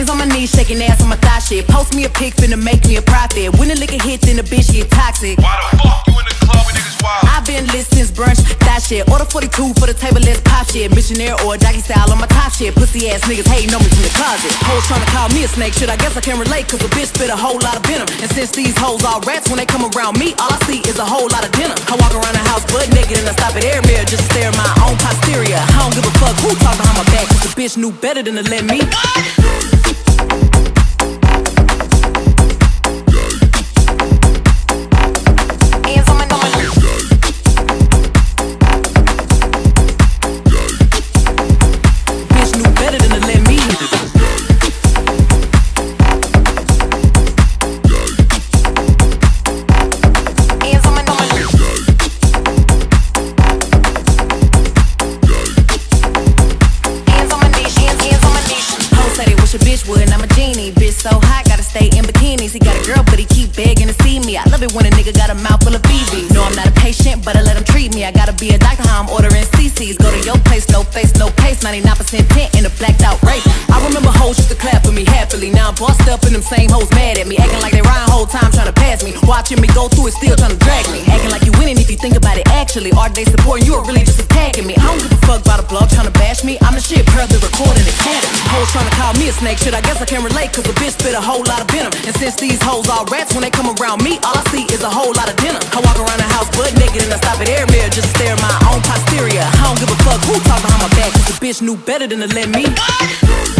Hands on my knees, shaking ass on my thigh shit. Post me a pic, finna make me a profit. When the liquor hit, then the bitch get toxic. Why the fuck you in the club when niggas wild? I've been lit since brunch, that shit. Order 42 for the table, let's pop shit. Missionaire or doggy style on my top shit. Pussy ass niggas hating on me from the closet. Hoes tryna call me a snake, shit. I guess I can relate, cause a bitch spit a whole lot of venom. And since these hoes all rats, when they come around me, all I see is a whole lot of dinner. I walk around the house butt naked and I stop at air mirror just to stare at my own posterior. I don't give a fuck who talk behind my back, cause the bitch knew better than to let me. Wish a bitch would, I'm a genie. Bitch so hot, gotta stay in bikinis. He got a girl, but he keep begging to see me. I love it when a nigga got a mouth full of BBs. No, I'm not a patient, but I let him treat me. I gotta be a doctor, how I'm ordering CCs. Go to your place, no face, no case. 99% pent in a blacked out Wraith. I remember hoes used to clap for me happily. Now I'm bossed up and them same hoes mad at me. Acting like they rhyme whole time trying to pass me. Watching me go through it, still trying to drag me. Acting like you winning if you think about it actually. Are they supporting you or really just attacking me? I don't give a fuck about a blog call me a snake shit. I guess I can relate cause a bitch spit a whole lot of venom. And since these hoes all rats, when they come around me, all I see is a whole lot of dinner. I walk around the house butt naked and I stop at air mirror just to stare at my own posterior. I don't give a fuck who talk behind my back cause the bitch knew better than to let me.